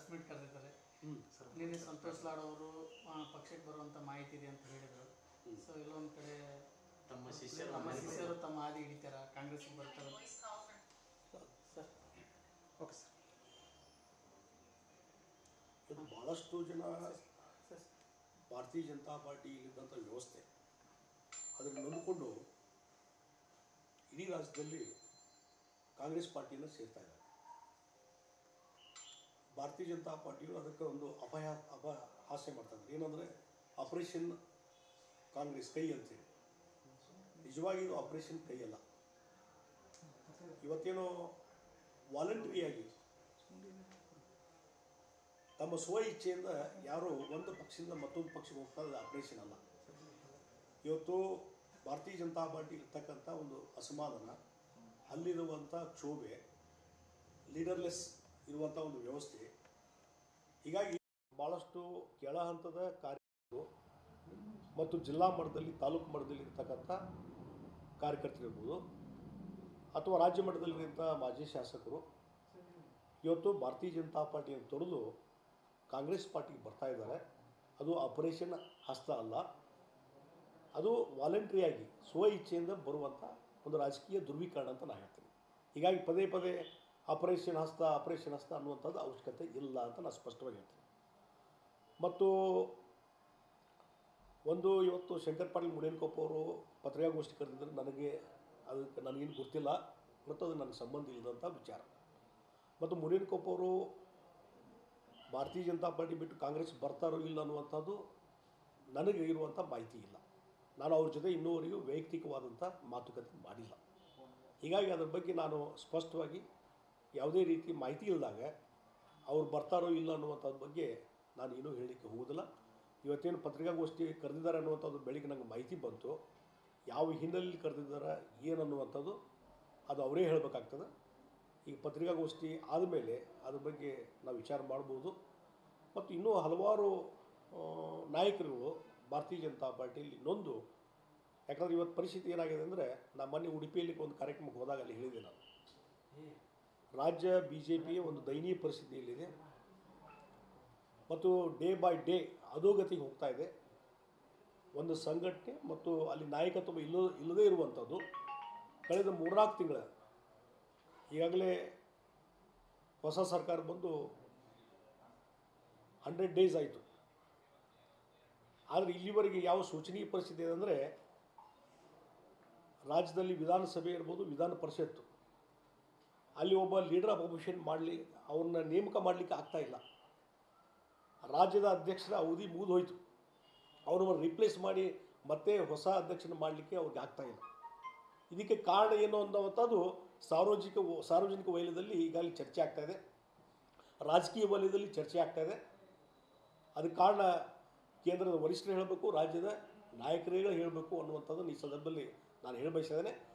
Press meet ಕರೆದಿದ್ದಾರೆ ನಿನ್ನೆ ಸಂತೋಷ್ ಲಾಡ್ ಅವರು ಪಕ್ಷಕ್ಕೆ ಬರುವಂತ ಮಾಹಿತಿ ಇದೆ ಅಂತ ಹೇಳಿದರು. ಸೊ ಇಲ್ಲೊಂದ್ ಕಡೆ ತಮ್ಮ ಶಿಷ್ಯರು ತಮ್ಮ ಶಿಷ್ಯರು ತಮ್ಮ ಹಾದಿ ಹಿಡಿತಾರ ಕಾಂಗ್ರೆಸ್ಗೆ ಬರ್ತಾರೆ. Sir okay sir. ಇದು ಭಾಳಷ್ಟು ಜನ ಭಾರತೀಯ ಜನತಾ ಪಾರ್ಟಿ ಪಾರ್ಟಿಯಲ್ಲಿದ್ದಂಥ ವ್ಯವಸ್ಥೆ. ಅದನ್ನು ನಂಬಿಕೊಂಡು ಇಡೀ ರಾಜ್ಯದಲ್ಲಿ ಕಾಂಗ್ರೆಸ್ ಪಾರ್ಟಿಯನ್ನು ಸೇರ್ತಾ ಇದ್ದಾರೆ. ಭಾರತೀಯ ಜನತಾ ಪಾರ್ಟಿಯು ಅದಕ್ಕೆ ಒಂದು ಅಪಾಯ ಅಪಹಾಸ್ಯ ಮಾಡ್ತಾ ಇದ್ದಾರೆ ಏನಂದರೆ ಆಪರೇಷನ್ ಕಾಂಗ್ರೆಸ್ ಕೈ ಅಂತೇಳಿ ನಿಜವಾಗಿ ಇದು ಆಪರೇಷನ್ ಕೈ ಅಲ್ಲ. ಇವತ್ತೇನೋ ವಾಲಂಟ್ರಿಯಾಗಿ ತಮ್ಮ ಸ್ವ ಇಚ್ಛೆಯಿಂದ ಯಾರು ಒಂದು ಪಕ್ಷದಿಂದ ಮತ್ತೊಂದು ಪಕ್ಷಕ್ಕೆ ಹೋಗ್ತಾರೆ ಅದು ಆಪರೇಷನ್ ಅಲ್ಲ. ಇವತ್ತು ಭಾರತೀಯ ಜನತಾ ಪಾರ್ಟಿ ಇರ್ತಕ್ಕಂಥ ಒಂದು ಅಸಮಾಧಾನ, ಅಲ್ಲಿರುವಂಥ ಕ್ಷೋಭೆ, ಲೀಡರ್ಲೆಸ್ ಇರುವಂಥ ಒಂದು ವ್ಯವಸ್ಥೆ. ಹೀಗಾಗಿ ಭಾಳಷ್ಟು ಕೆಳ ಹಂತದ ಕಾರ್ಯಕರ್ತರು ಮತ್ತು ಜಿಲ್ಲಾ ಮಟ್ಟದಲ್ಲಿ, ತಾಲೂಕು ಮಟ್ಟದಲ್ಲಿ ಇರ್ತಕ್ಕಂಥ ಕಾರ್ಯಕರ್ತರಿರ್ಬೋದು ಅಥವಾ ರಾಜ್ಯ ಮಟ್ಟದಲ್ಲಿರುವಂಥ ಮಾಜಿ ಶಾಸಕರು. ಇವತ್ತು ಭಾರತೀಯ ಜನತಾ ಪಾರ್ಟಿಯನ್ನು ತೊಡೆದು ಕಾಂಗ್ರೆಸ್ ಪಾರ್ಟಿಗೆ ಬರ್ತಾ ಇದ್ದಾರೆ. ಅದು ಆಪರೇಷನ್ ಹಸ್ತ ಅಲ್ಲ. ಅದು ವಾಲಂಟ್ರಿಯಾಗಿ ಸ್ವ ಇಚ್ಛೆಯಿಂದ ಬರುವಂಥ ಒಂದು ರಾಜಕೀಯ ಧ್ರುವೀಕರಣ ಅಂತ ನಾನು ಹೇಳ್ತೀನಿ. ಹೀಗಾಗಿ ಪದೇ ಪದೇ ಆಪರೇಷನ್ ಹಸ್ತ ಆಪರೇಷನ್ ಹಸ್ತ ಅನ್ನುವಂಥದ್ದು ಅವಶ್ಯಕತೆ ಇಲ್ಲ ಅಂತ ನಾನು ಸ್ಪಷ್ಟವಾಗಿ ಹೇಳ್ತೀನಿ. ಮತ್ತು ಒಂದು ಇವತ್ತು ಶಂಕರ್ ಪಾಟೀಲ್ ಮುಡೇನ್ಕೊಪ್ಪ ಅವರು ಪತ್ರಿಕಾಗೋಷ್ಠಿ ಕರೆದಿದ್ದರೆ ನನಗೆ ಅದಕ್ಕೆ ನನಗೇನು ಗೊತ್ತಿಲ್ಲ, ಮತ್ತು ಅದು ನನಗೆ ಸಂಬಂಧ ಇಲ್ಲದಂಥ ವಿಚಾರ. ಮತ್ತು ಮುಡೇನ್ಕೊಪ್ಪ ಅವರು ಭಾರತೀಯ ಜನತಾ ಪಾರ್ಟಿ ಬಿಟ್ಟು ಕಾಂಗ್ರೆಸ್ ಬರ್ತಾರೋ ಇಲ್ಲ ಅನ್ನುವಂಥದ್ದು ನನಗೆ ಇರುವಂಥ ಮಾಹಿತಿ ಇಲ್ಲ. ನಾನು ಅವ್ರ ಜೊತೆ ಇನ್ನೂವರೆಗೂ ವೈಯಕ್ತಿಕವಾದಂಥ ಮಾತುಕತೆ ಮಾಡಿಲ್ಲ. ಹೀಗಾಗಿ ಅದ್ರ ಬಗ್ಗೆ ನಾನು ಸ್ಪಷ್ಟವಾಗಿ ಯಾವುದೇ ರೀತಿ ಮಾಹಿತಿ ಇಲ್ಲದಾಗ ಅವ್ರು ಬರ್ತಾರೋ ಇಲ್ಲ ಅನ್ನುವಂಥದ್ದು ಬಗ್ಗೆ ನಾನು ಏನೂ ಹೇಳಲಿಕ್ಕೆ ಹೋಗೋದಿಲ್ಲ. ಇವತ್ತೇನು ಪತ್ರಿಕಾಗೋಷ್ಠಿ ಕರೆದಿದ್ದಾರೆ ಅನ್ನುವಂಥದ್ದು ಬೆಳಿಗ್ಗೆ ನಂಗೆ ಮಾಹಿತಿ ಬಂತು. ಯಾವ ಹಿನ್ನೆಲೆಯಲ್ಲಿ ಕರೆದಿದ್ದಾರೆ, ಏನು ಅನ್ನುವಂಥದ್ದು ಅದು ಅವರೇ ಹೇಳಬೇಕಾಗ್ತದೆ. ಈಗ ಪತ್ರಿಕಾಗೋಷ್ಠಿ ಆದಮೇಲೆ ಅದ್ರ ಬಗ್ಗೆ ನಾವು ವಿಚಾರ ಮಾಡ್ಬೋದು. ಮತ್ತು ಇನ್ನೂ ಹಲವಾರು ನಾಯಕರುಗಳು, ಭಾರತೀಯ ಜನತಾ ಪಾರ್ಟಿಯಲ್ಲಿ ನೊಂದು. ಯಾಕಂದ್ರೆ ಇವತ್ತು ಪರಿಸ್ಥಿತಿ ಏನಾಗಿದೆ ಅಂದರೆ ನಾ ಮೊನ್ನೆ ಉಡುಪಿಯಲ್ಲಿ ಒಂದು ಕಾರ್ಯಕ್ರಮಕ್ಕೆ ಹೋದಾಗ ಅಲ್ಲಿ ಹೇಳಿದೆ ನಾನು. ರಾಜ್ಯ ಬಿ ಜೆ ಪಿಯ ಒಂದು ದಯನೀಯ ಪರಿಸ್ಥಿತಿಯಲ್ಲಿದೆ ಮತ್ತು ಡೇ ಬೈ ಡೇ ಅಧೋಗತಿಗೆ ಹೋಗ್ತಾ ಇದೆ. ಒಂದು ಸಂಘಟನೆ ಮತ್ತು ಅಲ್ಲಿ ನಾಯಕತ್ವ ಇಲ್ಲೋ, ಇಲ್ಲದೇ ಇರುವಂಥದ್ದು ಕಳೆದ ಮೂರ್ನಾಲ್ಕು ತಿಂಗಳ ಈಗಾಗಲೇ ಹೊಸ ಸರ್ಕಾರ ಬಂದು ಹಂಡ್ರೆಡ್ ಡೇಸ್ ಆಯಿತು. ಆದರೆ ಇಲ್ಲಿವರೆಗೆ ಯಾವ ಸೂಚನೀಯ ಪರಿಸ್ಥಿತಿ ಇದೆ ಅಂದರೆ ರಾಜ್ಯದಲ್ಲಿ ವಿಧಾನಸಭೆ ಇರ್ಬೋದು, ವಿಧಾನ ಪರಿಷತ್ತು. ಅಲ್ಲಿ ಒಬ್ಬ ಲೀಡರ್ ಆಫ್ ಅಪೋಸಿಷನ್ ಮಾಡಲಿ, ಅವ್ರನ್ನ ನೇಮಕ ಮಾಡಲಿಕ್ಕೆ ಆಗ್ತಾ ಇಲ್ಲ. ರಾಜ್ಯದ ಅಧ್ಯಕ್ಷರ ಅವಧಿ ಮುಗಿದು ಹೋಯಿತು ಅವ್ರನ್ನ ರಿಪ್ಲೇಸ್ ಮಾಡಿ ಮತ್ತೆ ಹೊಸ ಅಧ್ಯಕ್ಷನ ಮಾಡಲಿಕ್ಕೆ ಅವ್ರಿಗೆ ಆಗ್ತಾ ಇಲ್ಲ. ಇದಕ್ಕೆ ಕಾರಣ ಏನು ಅನ್ನುವಂಥದ್ದು ಸಾರ್ವಜನಿಕ ಸಾರ್ವಜನಿಕ ವಲಯದಲ್ಲಿ ಈಗಾಗಲೇ ಚರ್ಚೆ ಆಗ್ತಾ ಇದೆ. ರಾಜಕೀಯ ವಲಯದಲ್ಲಿ ಚರ್ಚೆ ಆಗ್ತಾ ಇದೆ. ಅದಕ್ಕೆ ಕಾರಣ ಕೇಂದ್ರದ ವರಿಷ್ಠರು ಹೇಳಬೇಕು, ರಾಜ್ಯದ ನಾಯಕರುಗಳು ಹೇಳಬೇಕು ಅನ್ನುವಂಥದ್ದನ್ನು ಈ ಸಂದರ್ಭದಲ್ಲಿ ನಾನು ಹೇಳ ಬಯಸಿದ್ದೇನೆ